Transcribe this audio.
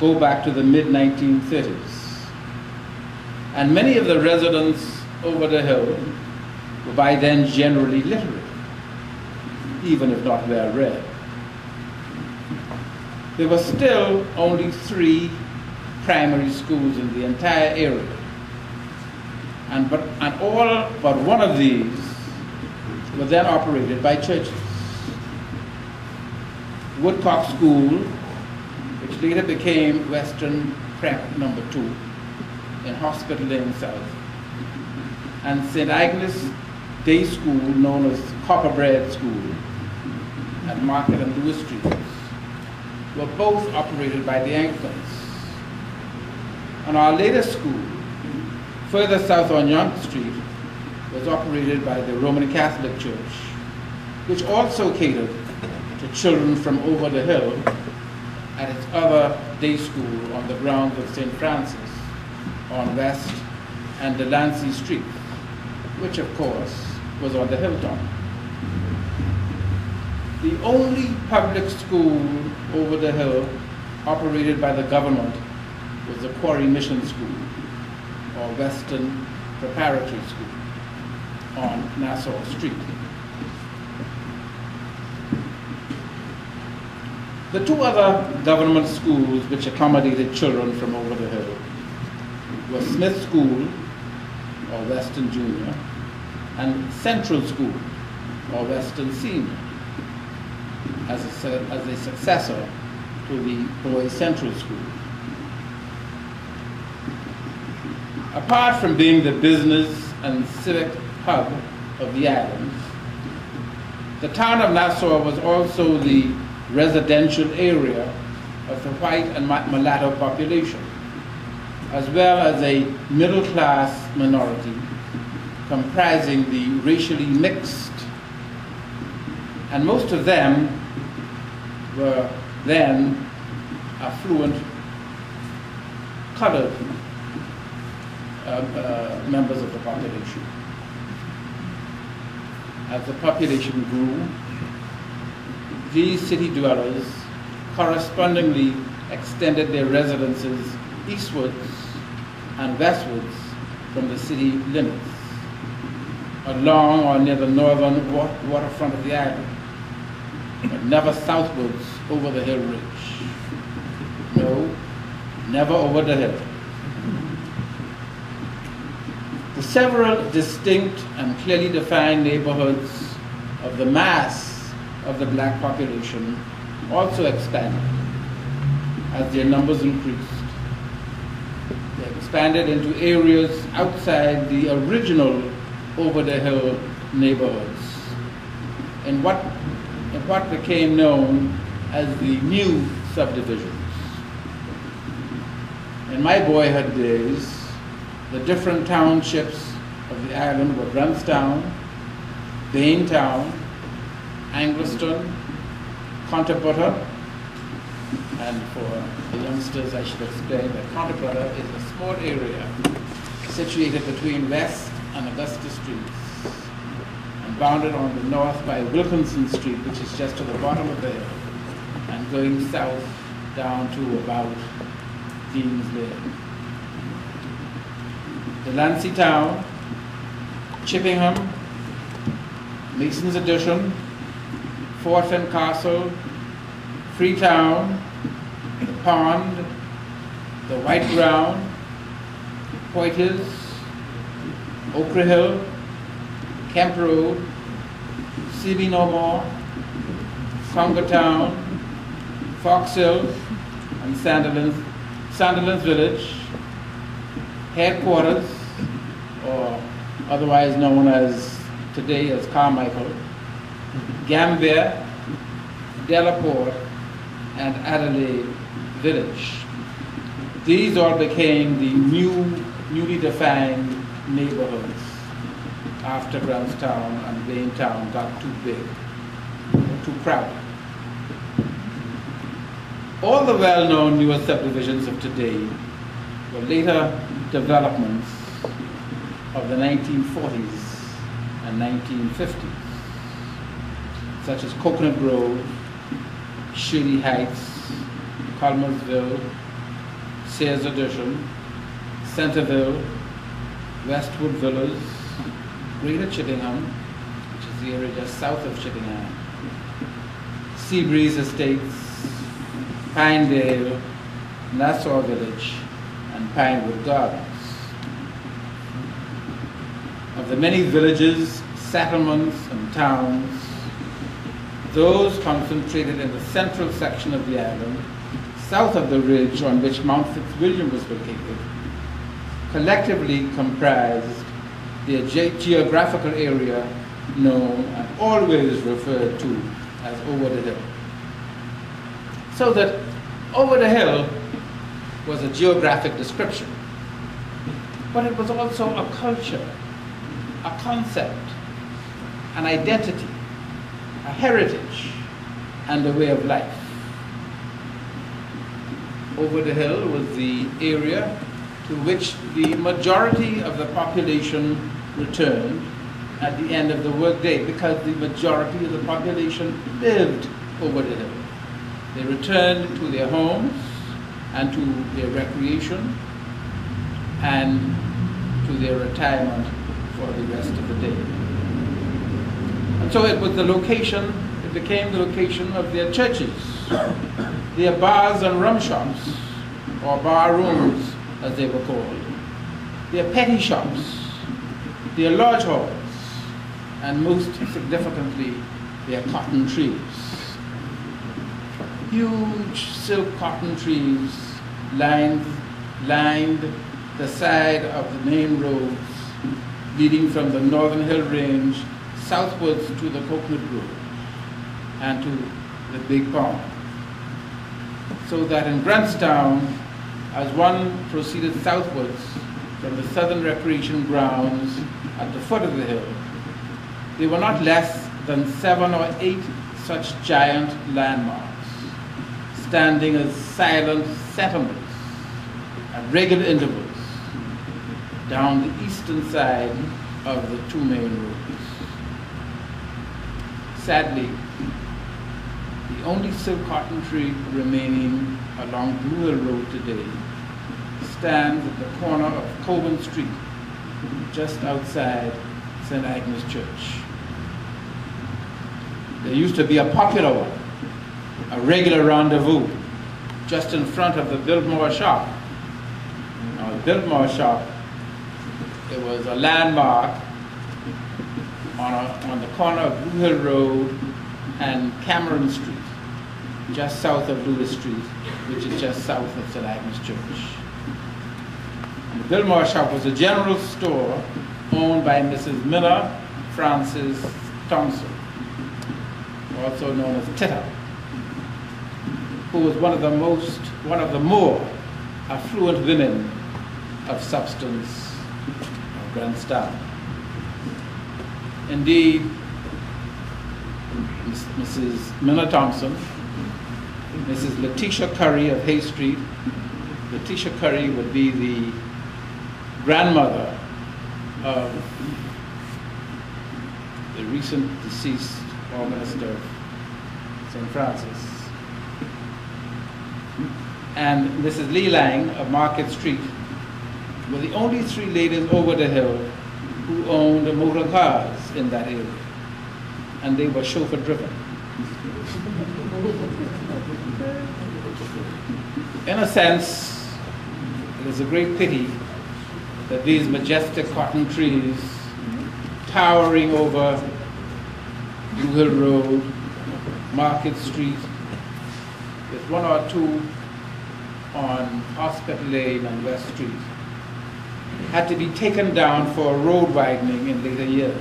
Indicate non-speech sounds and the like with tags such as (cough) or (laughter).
go back to the mid-1930s. And many of the residents over the hill were by then generally literate, even if not well read. There were still only three primary schools in the entire area. And, but, and all but one of these were then operated by churches. Woodcock School, later became Western Prep number two in Hospital Lane South, and St. Agnes Day School, known as Copperbread School, at Market and Lewis Streets, were both operated by the Anglicans. And our latest school, further south on Yonge Street, was operated by the Roman Catholic Church, which also catered to children from over the hill at its other day school on the grounds of St. Francis on West and Delancey Street, which of course was on the hilltop. The only public school over the hill operated by the government was the Quarry Mission School, or Western Preparatory School, on Nassau Street. The two other government schools which accommodated children from over the hill were Smith School, or Western Junior, and Central School, or Western Senior, as a, as a successor to the Boys Central School. Apart from being the business and civic hub of the islands, the town of Nassau was also the residential area of the white and mulatto population, as well as a middle-class minority comprising the racially mixed, and most of them were then affluent colored uh, uh, members of the population. As the population grew, these city dwellers correspondingly extended their residences eastwards and westwards from the city limits, along or near the northern waterfront of the island, but never southwards over the hill ridge. No, never over the hill. The several distinct and clearly defined neighborhoods of the mass of the black population also expanded as their numbers increased. They expanded into areas outside the original over the hill neighborhoods in what, in what became known as the new subdivisions. In my boyhood days, the different townships of the island were Brunstown, Baintown, Englerston, Contabutta, and for the youngsters I should explain that Contabutta is a small area situated between West and Augusta Streets and bounded on the north by Wilkinson Street, which is just to the bottom of the hill, and going south down to about Dean's Lane. Delancey Town, Chippingham, Mason's Addition, Fort and Castle, Freetown, the Pond, the White Ground, Poiters, Ochre Hill, Kemp Road, CB No More, Conga Town, Fox Hill, and Sandilands, Sandilands Village, headquarters, or otherwise known as today as Carmichael, Gambier, Delaporte, and Adelaide Village. These all became the new, newly defined neighborhoods after Brownstown and Baintown got too big, too crowded. All the well-known newer subdivisions of today were later developments of the 1940s and 1950s such as Coconut Grove, Shirley Heights, Culmersville, Sears Addition, Centerville, Westwood Villas, Greater Chippingham, which is the area just south of Chippingham, Seabreeze Estates, Pinedale, Nassau Village, and Pinewood Gardens. Of the many villages, settlements, and towns, those concentrated in the central section of the island, south of the ridge on which Mount Fitzwilliam was located, collectively comprised the ge- geographical area known and always referred to as over the hill. So that over the hill was a geographic description, but it was also a culture, a concept, an identity, a heritage, and a way of life. Over the hill was the area to which the majority of the population returned at the end of the workday because the majority of the population lived over the hill. They returned to their homes and to their recreation and to their retirement for the rest of the day. So it was the location, it became the location of their churches, (coughs) their bars and rum shops, or bar rooms as they were called, their petty shops, their lodge halls, and most significantly, their cotton trees. Huge silk cotton trees lined, lined the side of the main roads leading from the Northern Hill Range southwards to the Coconut Grove and to the Big Pond. So that in Grantstown, as one proceeded southwards from the southern recreation grounds at the foot of the hill, there were not less than seven or eight such giant landmarks, standing as silent settlements at regular intervals down the eastern side of the two main roads. Sadly, the only silk cotton tree remaining along Blue Hill Road today stands at the corner of Coburn Street, just outside St. Agnes Church. There used to be a popular one, a regular rendezvous, just in front of the Biltmore shop. Now, the Biltmore shop, it was a landmark on, a, on the corner of Blue Hill Road and Cameron Street, just south of Lewis Street, which is just south of St. Agnes Church. And the Biltmore shop was a general store owned by Mrs. Miller Frances Thompson also known as Tita, who was one of the most, one of the more affluent women of substance of Grantstown. Indeed, Mrs. Minna Thompson, Mrs. Letitia Curry of Hay Street, Letitia Curry would be the grandmother of the recent deceased organist of St. Francis. And Mrs. Lee Lang of Market Street were the only three ladies over the hill who owned motor cars in that area. And they were chauffeur driven. In a sense, it is a great pity that these majestic cotton trees towering over Blue Hill Road, Market Street, with one or two on Hospital Lane and West Street, had to be taken down for road widening in later years.